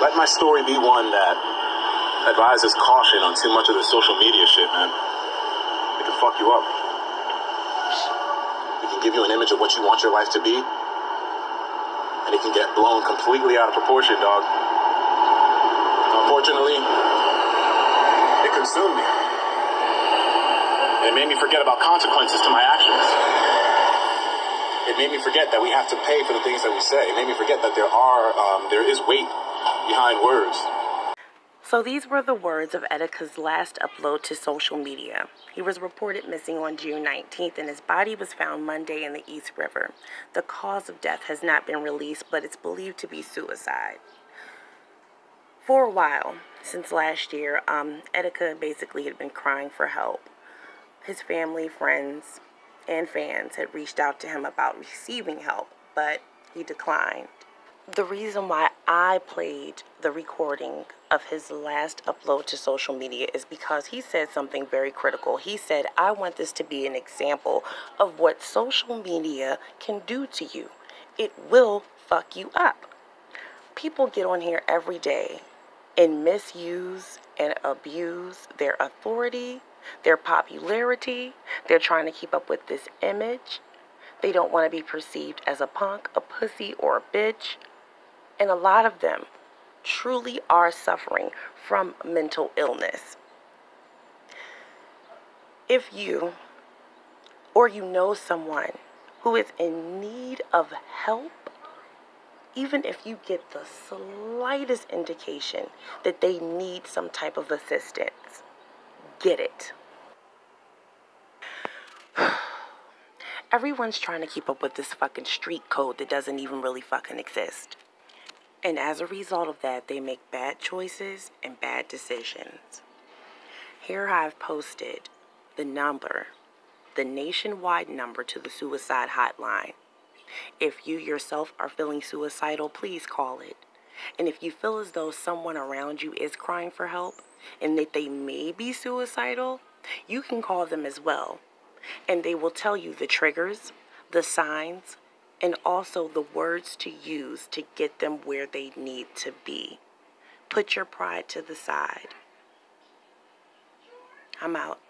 Let my story be one that advises caution on too much of the social media shit, man. It can fuck you up. It can give you an image of what you want your life to be, and it can get blown completely out of proportion, dog. Unfortunately, it consumed me. It made me forget about consequences to my actions. It made me forget that we have to pay for the things that we say. It made me forget that there are, um, there is weight behind words. So these were the words of Etika's last upload to social media. He was reported missing on June 19th and his body was found Monday in the East River. The cause of death has not been released, but it's believed to be suicide. For a while, since last year, um, Etika basically had been crying for help. His family, friends, and fans had reached out to him about receiving help, but he declined. The reason why I played the recording of his last upload to social media is because he said something very critical. He said, I want this to be an example of what social media can do to you. It will fuck you up. People get on here every day and misuse and abuse their authority, their popularity. They're trying to keep up with this image. They don't want to be perceived as a punk, a pussy, or a bitch. And a lot of them truly are suffering from mental illness. If you or you know someone who is in need of help, even if you get the slightest indication that they need some type of assistance, get it. Everyone's trying to keep up with this fucking street code that doesn't even really fucking exist. And as a result of that, they make bad choices and bad decisions. Here I've posted the number, the nationwide number to the suicide hotline. If you yourself are feeling suicidal, please call it. And if you feel as though someone around you is crying for help and that they may be suicidal, you can call them as well. And they will tell you the triggers, the signs, and also the words to use to get them where they need to be. Put your pride to the side. I'm out.